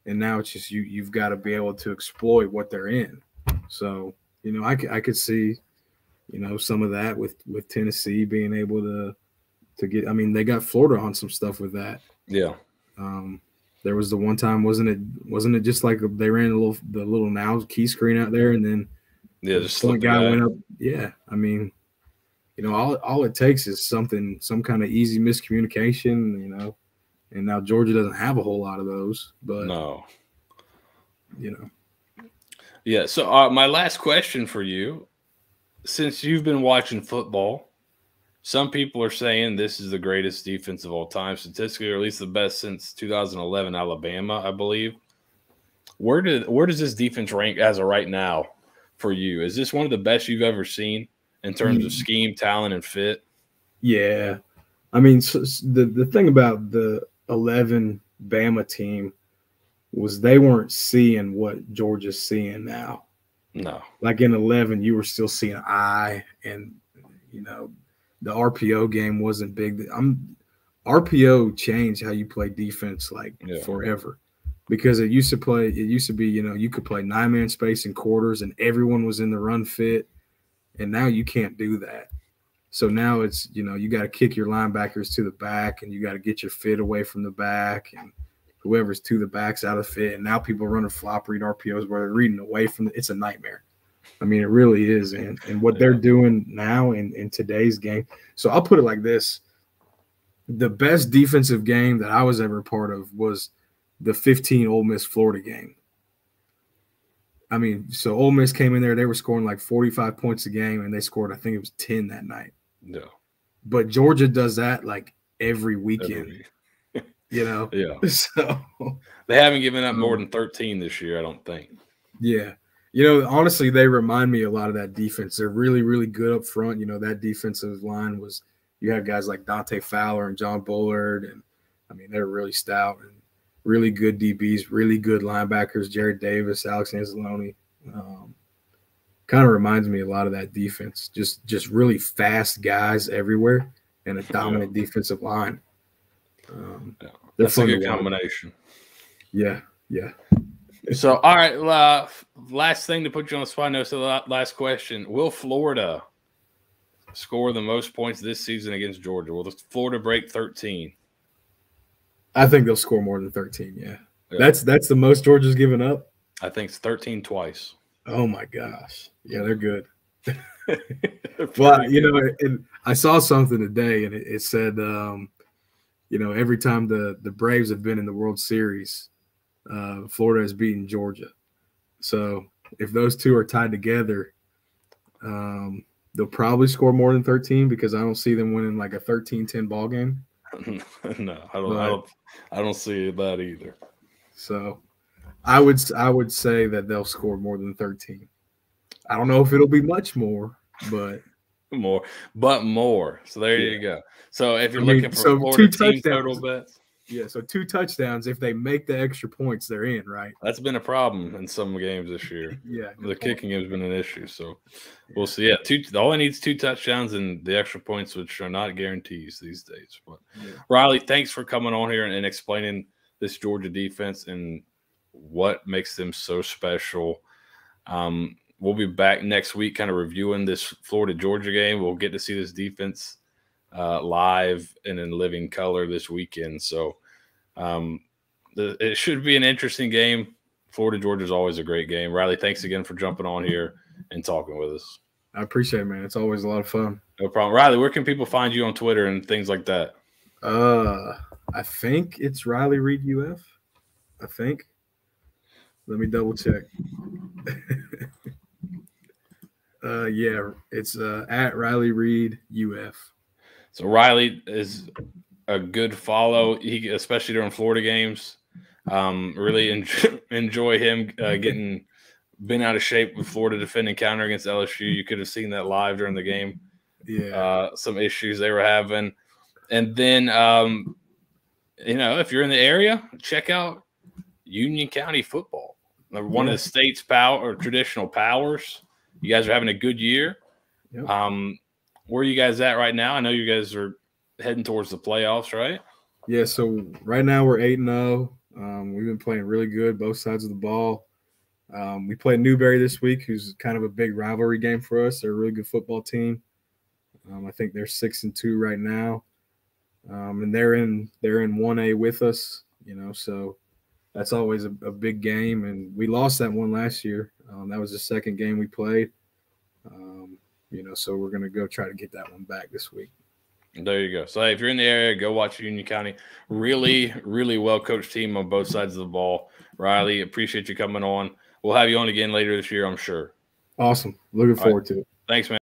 and now it's just you. You've got to be able to exploit what they're in. So you know, I, I could see, you know, some of that with with Tennessee being able to to get. I mean, they got Florida on some stuff with that. Yeah, Um, there was the one time, wasn't it? Wasn't it just like they ran a little the little now key screen out there, and then yeah. the Just guy guy. went up. Yeah, I mean, you know, all all it takes is something, some kind of easy miscommunication, you know. And now Georgia doesn't have a whole lot of those, but No. you know, Yeah. So uh, my last question for you, since you've been watching football, some people are saying this is the greatest defense of all time, statistically, or at least the best since 2011 Alabama, I believe. Where did where does this defense rank as of right now for you? Is this one of the best you've ever seen in terms of Mm. scheme, talent, and fit? yeah. I mean, so, the the thing about the eleven Bama team was they weren't seeing what Georgia's seeing now. No. like in 11 you were still seeing I and you know the RPO game wasn't big I'm RPO changed how you play defense like Yeah. forever because it used to play it used to be you know you could play nine man space in quarters and everyone was in the run fit and now you can't do that so now it's you know you got to kick your linebackers to the back and you got to get your fit away from the back and whoever's to the backs out of fit and now people are running flop read RPOs where they're reading away from the, it's a nightmare I mean, it really is. And, and what they're doing now in, in today's game. So I'll put it like this the best defensive game that I was ever part of was the 15 Ole Miss Florida game. I mean, so Ole Miss came in there, they were scoring like 45 points a game, and they scored, I think it was 10 that night. No. But Georgia does that like every weekend, Every- you know? *laughs* Yeah. *laughs* So, They haven't given up more Um, than 13 this year, I don't think. Yeah. You know, honestly, they remind me a lot of that defense. They're really, really good up front. You know, that defensive line was you had guys like Dante Fowler and John Bullard, and I mean, they're really stout and really good DBs, really good linebackers, Jarrad Davis, Alex Anzalone. Um, kind of reminds me a lot of that defense. Just just really fast guys everywhere and a dominant defensive line. Um, Yeah. That's a good watch. combination. Yeah, yeah. So, all right, uh, last thing to put you on the spot. No, so la- last question: Will Florida score the most points this season against Georgia? Will the Florida break thirteen? I think they'll score more than 13. Yeah. Yeah. That's that's the most Georgia's given up. I think it's thirteen twice. Oh my gosh. Yeah, they're good. *laughs* Well, you know, and I saw something today and it, it said um, you know, every time the the Braves have been in the World Series, uh, Florida has beaten Georgia. So if those two are tied together, um, they'll probably score more than 13 because I don't see them winning like a 13-10 ball game. *laughs* no, I don't, I don't, I don't see that either. So I would I would say that they'll score more than 13. I don't know if it'll be much more, but *laughs* More, but more. So there Yeah. you go. So if you're I mean, looking for so Florida two team touchdowns. total bets, yeah, so two touchdowns. If they make the extra points, they're in, right? that's been a problem in some games this year. *laughs* Yeah. The kicking has been an issue, so we'll see. Yeah, two. All I need is two touchdowns and the extra points, which are not guarantees these days. But Yeah. Riley, thanks for coming on here and, and explaining this Georgia defense and what makes them so special. Um, we'll be back next week, kind of reviewing this Florida Georgia game. We'll get to see this defense uh, live and in living color this weekend. So um, the, it should be an interesting game. Florida Georgia is always a great game. Riley, thanks again for jumping on here and talking with us. I appreciate it, man. It's always a lot of fun. No problem. Riley, where can people find you on Twitter and things like that? Uh, I think it's Riley Reed UF. I think. Let me double check. *laughs* uh, yeah, it's uh, at Riley Reed UF. So Riley is a good follow, he especially during Florida games. Um, really enjoy, *laughs* enjoy him uh, getting been out of shape with Florida defending counter against LSU. You could have seen that live during the game. Yeah. Uh, some issues they were having, and then um, you know if you're in the area, check out Union County football. One of the state's power or traditional powers. You guys are having a good year. Yep. Um, where are you guys at right now? I know you guys are heading towards the playoffs, right? Yeah, so right now we're eight and zero. Um, we've been playing really good, both sides of the ball. Um, we played Newberry this week, who's kind of a big rivalry game for us. They're a really good football team. Um, I think they're six and two right now, um, and they're in they're in one A with us. You know, so that's always a, a big game. And we lost that one last year. Um, that was the second game we played. Um, you know, so we're gonna go try to get that one back this week. There you go. So if you're in the area, go watch Union County. Really, really well coached team on both sides of the ball. Riley, appreciate you coming on. We'll have you on again later this year, I'm sure. Awesome. Looking right. forward to it. Thanks, man.